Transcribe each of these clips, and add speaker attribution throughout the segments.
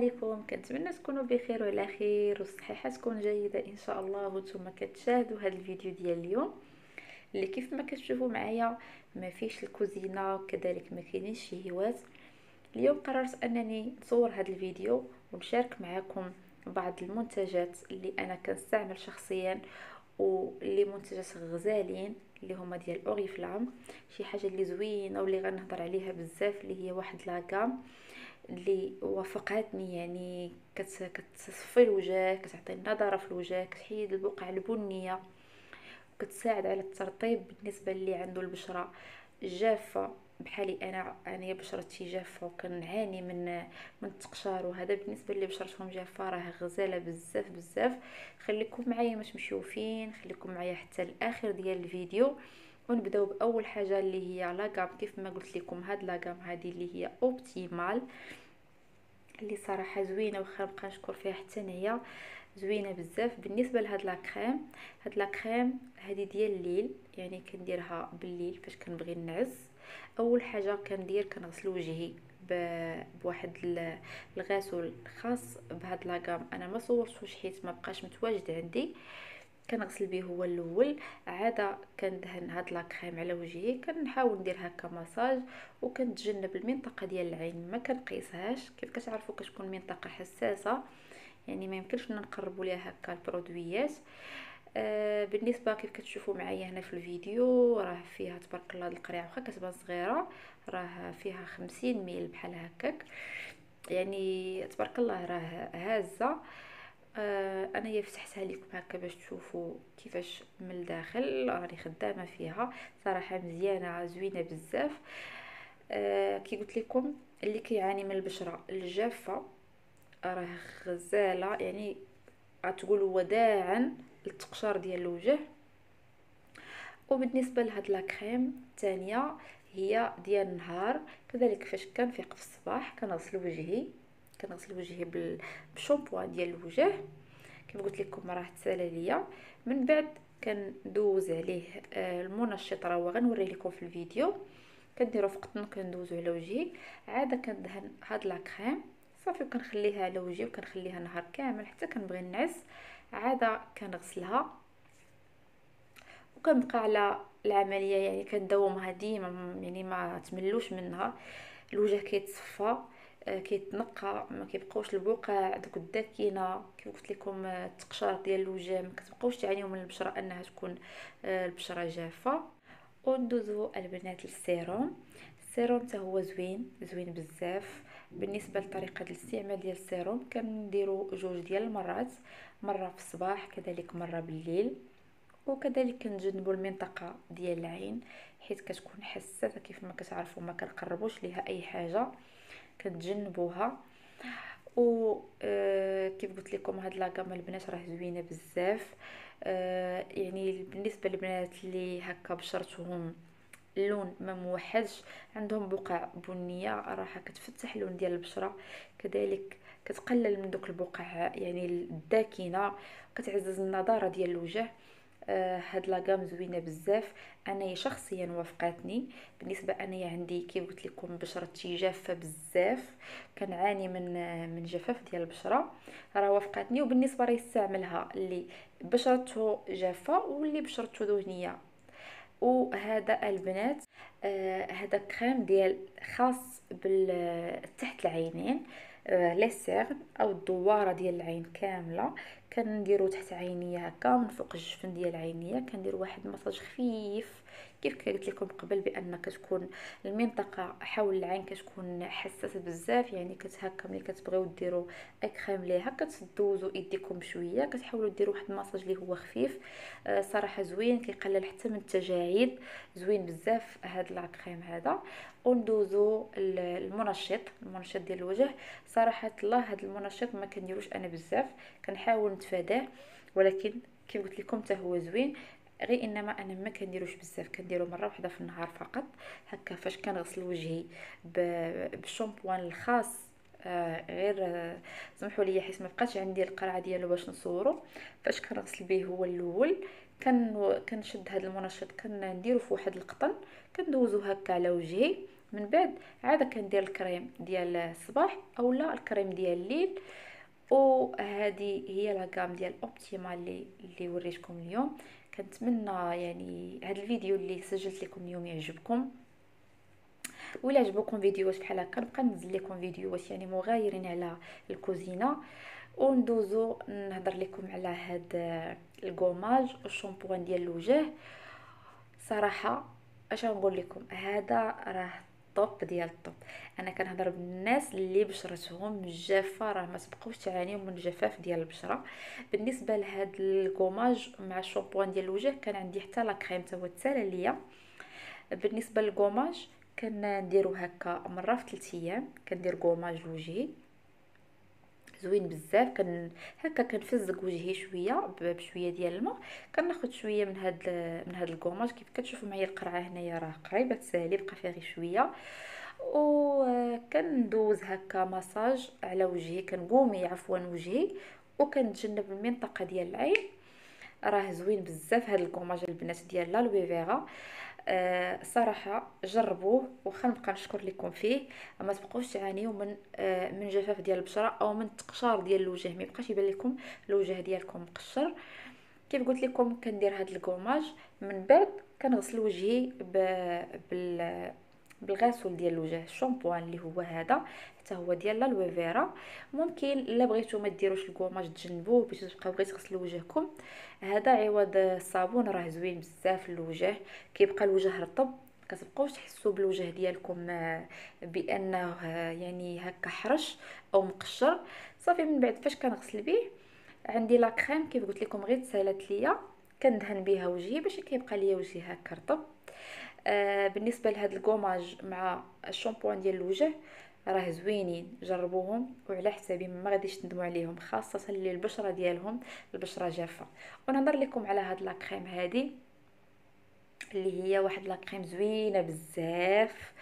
Speaker 1: عليكم. كنتمنى تكونوا بخير وعلى خير والصحة تكون جيدة إن شاء الله. وأنتم كتشاهدوا هذا الفيديو ديال اليوم. اللي كيف ما كتشوفوا معايا ما فيش الكوزينة وكذلك ما كاينينش شي اليوم قررت أنني نصور هذا الفيديو ونشارك معكم بعض المنتجات اللي أنا كنستعمل شخصيا واللي منتجات غزالين اللي هما ديال اوريفلام شي حاجة اللي زوينة واللي غنهضر عليها بزاف اللي هي واحد لاكام. اللي وافقتني يعني كتصفي الوجه كتعطي النضاره في الوجه كتحيد البقع البنية كتساعد على الترطيب بالنسبة اللي عنده البشرة. جافة بحالي أنا أنا بشرتي جافة وكنعاني من من التقشار وهذا بالنسبة اللي بشرتهم جافة راه غزالة بزاف بزاف. خليكم معايا مش مشوفين خليكم معايا حتى الآخر ديال الفيديو. ونبداو بأول حاجة اللي هي لاغام كيف ما قلت لكم هاد لاغام هذه اللي هي اوبتيمال اللي صراحة زوينة واخا نبقى نشكر فيها حتى نعيا زوينة بزاف. بالنسبة لهاد لا كريم هاد لا كريم هذه ديال الليل يعني كنديرها بالليل فاش كنبغي نعس. أول حاجة كندير كنغسل وجهي بواحد الغسول خاص. بهاد لاكام أنا ما صورتوش حيت ما بقاش متواجد عندي. كنغسل به هو الأول. عادة كندهن هاد لا كريم على وجهي كنحاول ندير هكا مساج وكنتجنب المنطقة ديال العين ما كنقيسهاش. كيف كتعرفوا كتكون منطقة حساسة يعني ما يمكنش نقربوا ليها هكا البرودويات. آه بالنسبة كيف كتشوفوا معايا هنا في الفيديو راه فيها تبارك الله القريعة واخا كتبان صغيرة راه فيها خمسين ميل بحال هكاك. يعني تبارك الله راه هازة. آه أنا هي فتحتها لكم هكا باش تشوفوا كيفاش من الداخل راني خدامة فيها صراحة مزيانة زوينة بزاف. آه كي قلت لكم اللي كيعاني من البشرة الجافة راه غزالة يعني غتقولوا وداعا التقشار ديال الوجه. وبالنسبة لهاد لا كريم الثانية هي ديال النهار كذلك فاش كنفيق في الصباح كنغسل وجهي. كنغسل وجهي بالشامبوان ديال الوجه. كما قلت لكم راه تسالى ليا من بعد كندوز عليه آه، المنشط راه غنوري لكم في الفيديو. كنديرو في قطن كندوزو على وجهي. عادة كندهن هاد لا كريم. صافي كنخليها على وجهي وكنخليها نهار كامل حتى كنبغي نعس. عادة كنغسلها. وكنبقى على العملية يعني كنداومها ديما يعني ما تملوش منها. الوجه كيتصفى. كيتنقى ما كيبقاوش البقع دوك الداكنه كيف قلت لكم آه، التقشار ديال الوجه ما كتبقاوش تعانيو من البشرة أنها تكون آه، البشرة جافة. وندوزو البنات للسيروم. السيروم حتى هو زوين زوين بزاف. بالنسبة لطريقة الاستعمال ديال السيروم كنديرو جوج ديال المرات مرة في الصباح كذلك مرة بالليل. وكذلك كنجنبوا المنطقة ديال العين حيت كتكون حساسة كيف ما كتعرفوا ما كنقربوش ليها أي حاجة. كتجنبوها. و آه كيف قلت لكم هاد la gamme البنات راه زوينة بزاف. آه يعني بالنسبة للبنات اللي هكا بشرتهم اللون ما موحدش عندهم بقع بنية راح كتفتح اللون ديال البشرة. كذلك كتقلل من دوك البقع يعني الداكنة كتعزز النضارة ديال الوجه. هاد لاكام زوينة بزاف. أنا شخصيا وافقاتني. بالنسبة أنا عندي كيف قلت لكم بشرتي جافة بزاف. كنعاني من من جفاف ديال البشرة. راه وافقاتني. وبالنسبة راه يستعملها اللي بشرته جافة واللي بشرته دهنية. وهذا البنات آه كريم ديال خاص بال تحت العينين آه ليسيرن أو الدوارة ديال العين كاملة. كنديرو تحت عينيا هكا من فوق الجفن ديال عينيا كندير واحد مساج خفيف كيف قلت لكم قبل بأن كتكون المنطقة حول العين كتكون حساسة بزاف يعني كتهكا ملي كتبغيو ديروا اي كريم ليها كتدوزوا ايديكم بشوية كتحاولوا ديروا واحد المساج اللي هو خفيف. آه صراحة زوين كيقلل حتى من التجاعيد. زوين بزاف هاد لا كريم هذا. وندوزو المنشط المنشط ديال الوجه. صراحة الله هاد المنشط ما كنديروش أنا بزاف. كنحاول نتفاداه ولكن كيف قلت لكم حتى هو زوين. غير إنما أنا ما كنديروش بزاف كنديرو مرة واحدة في النهار فقط. هكا فاش كنغسل وجهي بالشامبوان الخاص آه غير آه سمحوا لي حيت ما بقاش عندي القرعه ديالو باش نصورو فاش كنغسل به هو الأول كن كنشد هذا المنشط كنديرو في واحد القطن كندوزو هكا على وجهي. من بعد عاد كندير الكريم ديال الصباح اولا الكريم ديال الليل. وهذه هي la gamme ديال Optimals اللي اللي وريتكم اليوم. كنتمنى يعني هذا الفيديو اللي سجلت لكم اليوم يعجبكم. ولا عجبكم فيديوهات بحال هكا نبقى ننزل لكم فيديوهات يعني مغايرين على الكوزينة. وندوزو نهضر لكم على هاد الكوماج والشامبوان ديال الوجه. صراحة أش نقول لكم؟ هذا راه الطوب ديال الطوب. أنا كنهضر بالناس اللي بشرتهم جافة راه ما تبقاوش تعانيو من الجفاف ديال البشرة. بالنسبة لهاد ال gommage مع الشامبوان ديال الوجه كان عندي حتى la crème تا هو تسالى ليا. بالنسبة لل gommage كنديرو هكا مرة في 3 أيام كندير gommage لوجهي زوين بزاف. كن هكا كنفزق وجهي شوية بشوية ديال الماء. كناخذ شوية من هاد من هاد ال gommage كيف كتشوفوا معايا القرعة هنايا راه قريبة تسالي بقى فيها غير شوية. وكندوز هكا مساج على وجهي. كنقومي عفوا وجهي. وكنتجنب المنطقة ديال العين. راه زوين بزاف هاد ال gommage البنات ديال l'aloe vera آه صراحة جربوه وخا نبقى نشكر لكم فيه ما تبقاوش تعانيو من آه من جفاف ديال البشرة أو من تقشار ديال الوجه ما يبقاش يبان لكم الوجه ديالكم مقشر. كيف قلت لكم كندير هاد ال gommage من بعد كنغسل وجهي بال بالغسول ديال الوجه الشامبوان اللي هو هذا حتى هو ديال l'aloe vera. ممكن إلا بغيتو ما ديروش ال gommage تجنبوه باش تبقاو غير تغسلوا وجهكم. هذا عوض الصابون راه زوين بزاف للوجه كيبقى الوجه رطب كتبقاوش تحسوا بالوجه ديالكم آه، بأنه آه، يعني هكا حرش أو مقشر. صافي من بعد فاش كنغسل به عندي la crème كيف قلت لكم غير تسالات ليا. كندهن بها وجهي باش كيبقى ليا وجهي هكا رطب. بالنسبة لهاد ال gommage مع الشامبوان ديال الوجه راه زوينين جربوهم وعلى حسابي ما غاديش تندموا عليهم خاصة اللي البشرة ديالهم البشرة جافة. ونهضر لكم على هاد la crème هادي اللي هي واحد la crème زوينة بزاف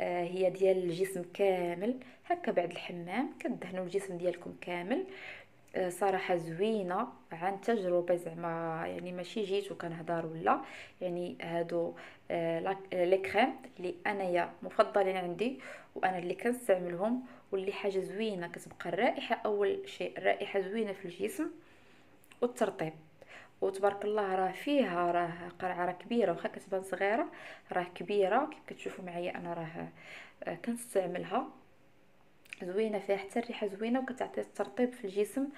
Speaker 1: آه هي ديال الجسم كامل. هكا بعد الحمام كدهنوا الجسم ديالكم كامل. آه صراحة زوينة عن تجربة زعما يعني ماشي جيت وكنهضر ولا يعني هادو آه لي كريم اللي أنايا مفضلين عندي وأنا اللي كنستعملهم واللي حاجة زوينة كتبقى الرائحه أول شيء الرائحه زوينة في الجسم والترطيب. وتبارك الله راه فيها راه قرعة راه كبيرة واخا كتبان صغيرة راه كبيرة. كيف كتشوفوا معايا أنا راه آه، كنستعملها. زوينة فيها حتى الريحة زوينة وكتعطي الترطيب في الجسم.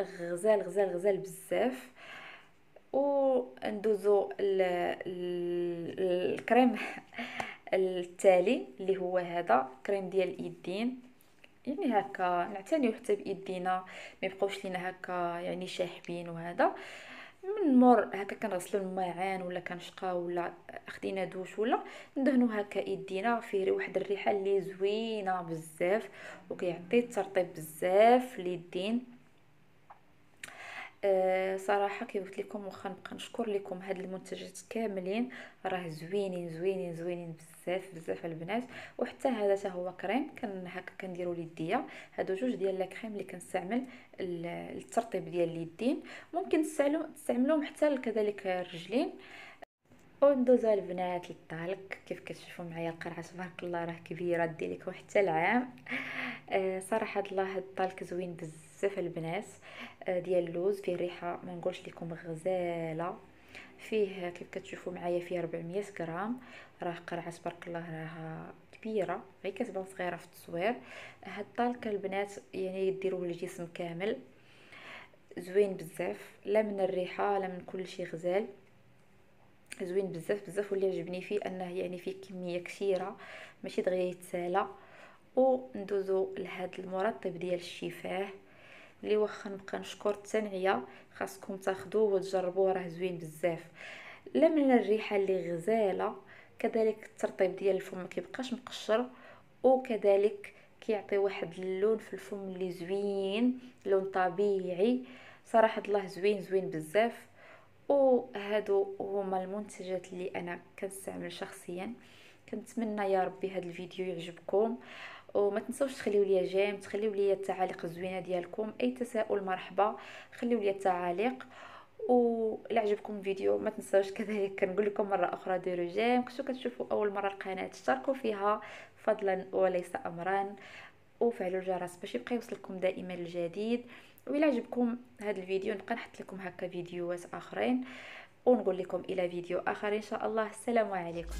Speaker 1: غزال غزال غزال بزاف. وندوزو الكريم التالي اللي هو هذا كريم ديال اليدين. يعني هكا نعتنيو حتى بايدينا ما يبقاوش لينا هكا يعني شاحبين وهذا. من مور هكا كنغسلو الماعن ولا كنشقاو ولا خدينا دوش ولا ندهنو هكا إيدينا فيه واحد الريحة اللي زوينة بزاف وكيعطي ترطيب بزاف لليدين آه صراحة كي قلت لكم واخا نبقى نشكر لكم هاد المنتجات كاملين. راه زوينين زوينين زوينين بزاف بزاف البنات. وحتى هذا حتى هو كريم كان هكا كنديرو ليديا. هادو جوج ديال la crème اللي كنستعمل للترطيب ديال اليدين ممكن تستعملوهم حتى كذلك الرجلين. وندوزو البنات لل talc كيف كتشوفوا معايا القرعة؟ تبارك الله راه كبيرة دير لكم حتى العام. آه صراحة الله هاد الطالق زوين بزاف البنات. آه ديال اللوز فيه ريحة ما نقولش لكم غزالة. فيه كيف كتشوفوا معايا فيه 400 غرام. راه قرعة تبارك الله راه كبيرة غير كتبان صغيرة في التصوير. هاد الطالق البنات يعني يديروه للجسم كامل. زوين بزاف لا من الريحة لا من كل شيء غزال. زوين بزاف بزاف واللي عجبني فيه أنه يعني فيه كمية كثيرة ماشي دغيا يتسالى. وندوزو لهاد المرطب ديال الشفاه اللي واخا نبقى نشكر التنعية خاصكم تاخذوه وتجربوه راه زوين بزاف. لا من الريحة اللي غزالة كذلك الترطيب ديال الفم ما كيبقاش مقشر وكذلك كيعطي واحد اللون في الفم اللي زوين لون طبيعي. صراحة الله زوين زوين بزاف. وهادو هما المنتجات اللي أنا كنستعمل شخصيا. كنتمنى يا ربي هذا الفيديو يعجبكم. وما تنسوش تخليو لي جيم تخليو لي التعاليق الزوينة ديالكم. أي تساؤل مرحبا. خليو لي التعاليق. ولا عجبكم الفيديو ما تنساوش كذلك كنقول لكم مرة أخرى ديروا جيم. كنتو كتشوفوا أول مرة القناة اشتركوا فيها فضلا وليس امرا. وفعلوا الجرس باش يبقى يوصلكم دائما الجديد. وإلا عجبكم هذا الفيديو نبقى نحط لكم هكا فيديوهات آخرين ونقول لكم إلى فيديو آخر إن شاء الله. السلام عليكم.